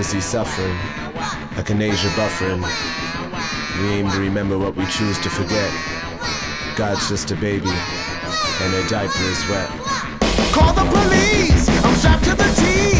ecstasy suffering, echinacea buffering. We aim to remember what we choose to forget. God's just a baby, and her diaper is wet. Call the police! I'm strapped to the teeth!